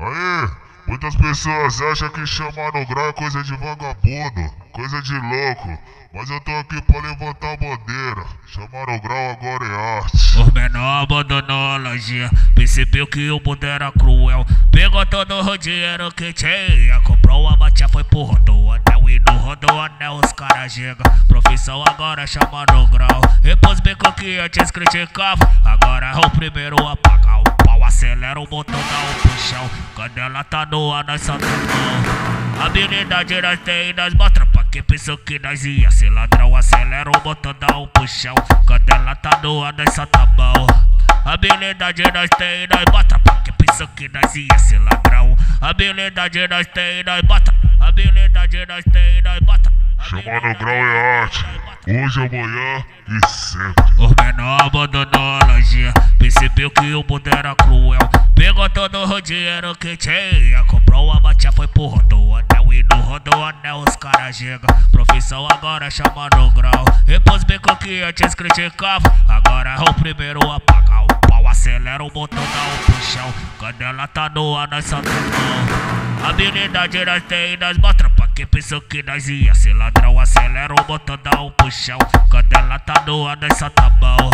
Aí, muitas pessoas acham que chamar no grau é coisa de vagabundo, coisa de louco. Mas eu tô aqui pra levantar a bandeira. Chamar no grau agora é arte. O menor abandonou a lojinha, percebeu que o mundo era cruel. Pegou todo o dinheiro que tinha, comprou uma batia, foi pro rodoanel. E no rodoanel os caras chegam. Profissão agora chama no grau. Repôs beco que antes criticava, agora é o primeiro a pagar o o botão, um puxão. Quando ela tá no ar, nós só tocou. Habilidade nós tem, nós mostra pra quem pensou que nós ia ser ladrão. Acelera o botão, dá um puxão. Quando ela tá no ar, nós só tá bom. Habilidade nós tem, nós bota pra quem pensou que nós ia ser ladrão. Habilidade nós tem, nós bota. Habilidade nós tem, nós bota. Chamar no grau é arte. Hoje, amanhã e sempre. O menor abandonou a lojinha, percebeu que o mundo era cruel. Pegou todo o dinheiro que tinha, comprou uma batia, foi pro rodoanel. E no rodoanel os caras chegam. Profissão agora chama no grau. Repôs beco que antes criticava, agora é o primeiro a pagar o pau. Acelera o botão, dá um puxão. Quando ela tá no ar, nós só. Habilidade nós tem, nós mostra pra quem pensou que nós ia ser ladrão. Acelera o botão, dá um puxão. Quando ela tá no ar, nós só tá bom.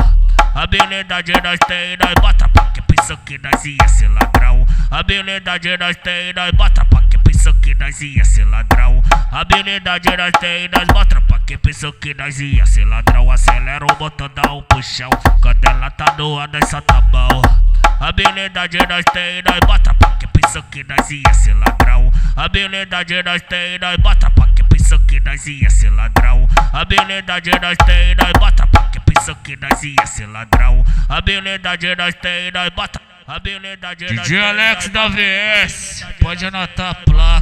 Habilidade nós tem, nós bota pra pensou que nós ia ser ladrão. Habilidade nós tem, nós bota pra quem pensou que nós ia ser ladrão. Habilidade nós tem, nós mostra pra quem pensou que nós ia ser ladrão. Acelera o botão, dá um puxão. Quando ela tá ar, nós só tá bom. Habilidade nós tem, nós bota pra quem pensou que nós ia ser ladrão. Habilidade nós tem, nós bota pra quem pensou que nós ia ser ladrão. Habilidade nós tem, nós bota pensou que nós ia ser ladrão. Habilidade nós tem, nós bota. Habilidade nós DJ Alex da VS, pode anotar a placa.